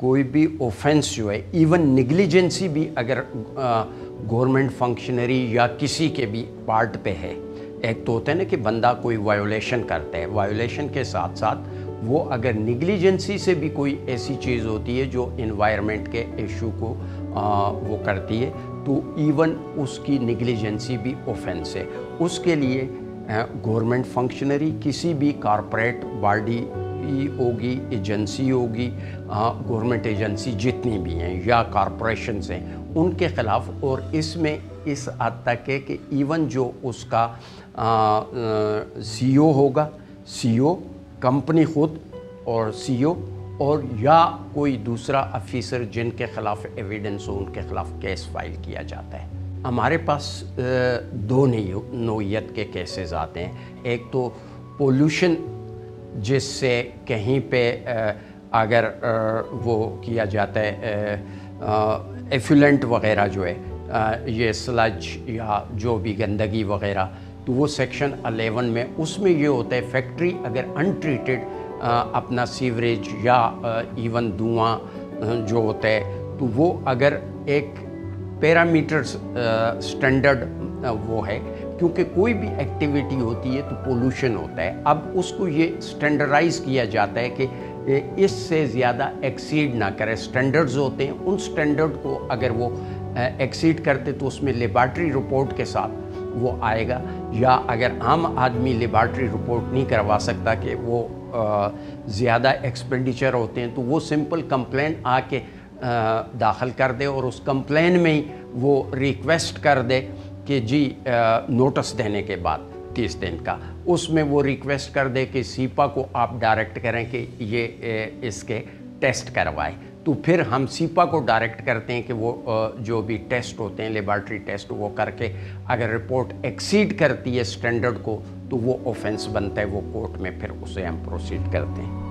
कोई भी ऑफेंस जो है इवन निगलिजेंसी भी अगर गवर्नमेंट फंक्शनरी या किसी के भी पार्ट पे है एक तो होता है ना कि बंदा कोई वायोलेशन करता है। वायोलेशन के साथ साथ वो अगर निगलिजेंसी से भी कोई ऐसी चीज़ होती है जो इन्वायरमेंट के इशू को आ, वो करती है तो इवन उसकी निगलिजेंसी भी ऑफेंस है। उसके लिए गवर्नमेंट फंक्शनरी किसी भी कॉरपोरेट बॉडी होगी, एजेंसी होगी गवर्नमेंट एजेंसी जितनी भी हैं या कॉरपोरेशन हैं, उनके ख़िलाफ़ और इसमें इस हद तक है कि इवन जो उसका सीईओ होगा सीईओ कंपनी खुद और सीईओ और या कोई दूसरा अफिसर जिनके ख़िलाफ़ एविडेंस हो, उनके ख़िलाफ़ केस फ़ाइल किया जाता है। हमारे पास दो नोयत के केसेस आते हैं। एक तो पोल्यूशन जिससे कहीं पे अगर वो किया जाता है एफिलेंट वगैरह जो है ये स्लज या जो भी गंदगी वगैरह तो वो सेक्शन 11 में, उसमें ये होता है फैक्ट्री अगर अनट्रीटेड अपना सीवरेज या इवन धुआँ जो होता है तो वो अगर एक पैरामीटर्स स्टैंडर्ड वो है क्योंकि कोई भी एक्टिविटी होती है तो पोल्यूशन होता है। अब उसको ये स्टैंडर्डाइज किया जाता है कि इससे ज़्यादा एक्सीड ना करे। स्टैंडर्ड्स होते हैं। उन स्टैंडर्ड को अगर वो एक्सीड करते तो उसमें लेबार्ट्री रिपोर्ट के साथ वो आएगा। या अगर आम आदमी लेबार्ट्री रिपोर्ट नहीं करवा सकता कि वो ज़्यादा एक्सपेंडिचर होते हैं तो वो सिंपल कंप्लेन आके दाखिल कर दे और उस कंप्लेन में ही वो रिक्वेस्ट कर दे। कि जी नोटिस देने के बाद, तीस दिन का, उसमें वो रिक्वेस्ट कर दे कि सीपा को आप डायरेक्ट करें कि ये इसके टेस्ट करवाए। तो फिर हम सीपा को डायरेक्ट करते हैं कि वो जो भी टेस्ट होते हैं लेबार्ट्री टेस्ट वो करके अगर रिपोर्ट एक्सीड करती है स्टैंडर्ड को तो वो ऑफेंस बनता है, वो कोर्ट में फिर उसे हम प्रोसीड करते हैं।